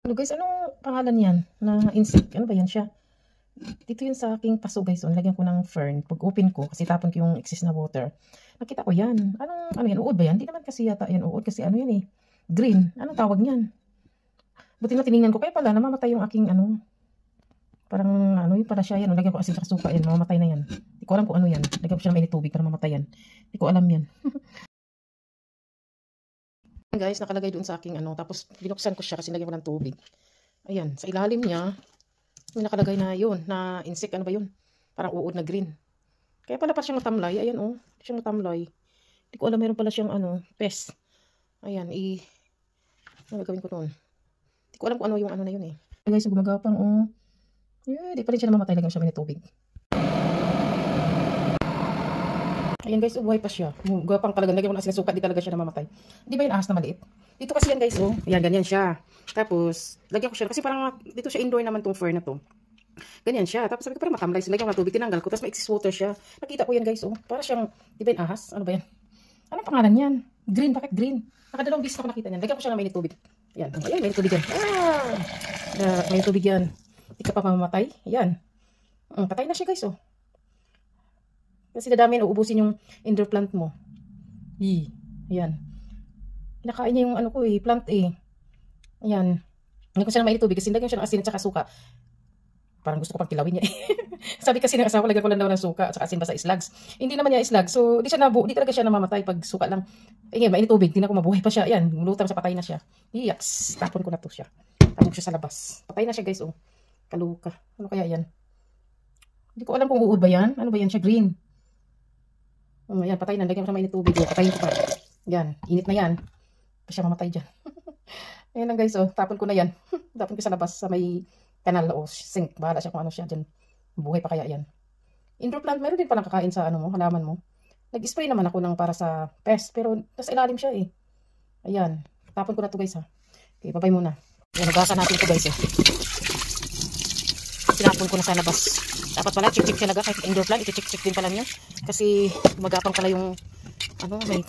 Ano guys, anong pangalan yan? Na insect, ano ba yan siya? Dito yun sa aking paso guys, oh, nilagyan ko ng fern. Pag open ko, kasi tapon ko yung excess na water. Nakita ko yan. Anong, ano yan? Uod ba yan? Hindi naman kasi yata yan uod kasi ano yan eh. Green. Anong tawag niyan? Buti na tiningnan ko. Kaya pala, namamatay yung aking ano. Parang ano yun pala siya yan. Lagyan ko asin sa suka yan. Mamamatay na yan. Hindi ko alam kung ano yan. Lagyan ko siya ng mainit tubig para mamatay yan. Hindi ko alam yan. guys, nakalagay doon sa aking ano. Tapos binuksan ko siya kasi lagyan ko ng tubig. Ayan, sa ilalim niya, may nakalagay na yun, na insect, ano ba yun? Parang uod na green. Kaya pala pa siyang matamlay. Ayan, oh. Siyang matamlay. Hindi ko alam, meron pala siyang, ano, pest. Ayan, i... Ano gagawin ko doon? Hindi ko alam kung ano yung ano na yun, eh. Guys, gumagapang, oh. Yeah, di pa rin siya namamatay. Lagyan siya may tubig. Ayan guys, ubuhay pa siya. Gapang talaga. Lagyan ko na sinusukat. Di talaga siya namamatay. Di ba yung ahas na maliit? Dito kasi yan guys, oh. Ayan, ganyan siya. Tapos, lagyan ko siya. Kasi parang dito siya indoor naman tong fur na to. Ganyan siya. Tapos sabi ko parang matamlay. So, lagyan ko na tubig. Tinanggal ko. Tapos may excess water siya. Nakita ko yan guys, oh. Para siyang, di ba yung ahas? Ano ba yan? Anong pangalan yan? Green. Bakit green? Nakadalawang bis ako nakita niyan. Lagyan ko siya ng mainit tubig. Ayan. Ayan, mainit tubig yan. Ah! Uh, mainit tubig yan. Hindi ka pa mamamatay. Ayan. Um, patay na siya guys, oh. Kasi dadami na uubusin yung indoor plant mo. Yi. Ayan. Kinakain niya yung ano ko eh, plant eh. Ayan. Hindi ko siya na mainit tubig kasi lagyan siya ng asin at saka suka. Parang gusto ko pang kilawin niya eh. Sabi kasi ng asawa, lagyan ko lang daw ng suka at saka asin basta slugs. Hindi naman niya slugs. So, di siya nabu, di talaga siya namamatay pag suka lang. Eh, mainit tubig. Tingnan ko mabuhay pa siya. Ayan, lutang sa patay na siya. Yaks. Tapon ko na to siya. Tapon siya sa labas. Patay na siya guys, oh. Kaluka. Ano kaya yan? Hindi ko alam kung uod ba yan. Ano ba yan siya? Green. Um, ayan, patay na. Lagyan ko sa mainit tubig. Oh. Patayin ko pa. Yan. Init na yan. Pa siya mamatay dyan. ayan lang guys. Oh. Tapon ko na yan. Tapon ko sa labas sa may kanal o oh, sink. Bahala siya kung ano siya dyan. Buhay pa kaya yan. Indoor plant, meron din palang kakain sa ano mo, halaman mo. Nag-spray naman ako ng para sa pest. Pero nasa ilalim siya eh. Ayan. Tapon ko na to guys ha. Okay, babay muna. Ayan, nagasa natin to guys eh. Tinapon ko na sa labas. Dapat pala, chik-chik talaga kahit indoor plant, iti-chik-chik din pala niya. Kasi magapang pala yung, ano, may,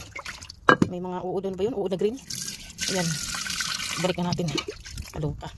may mga uod ba yun? Uod na green. Ayan. Balik na natin. Kalupa.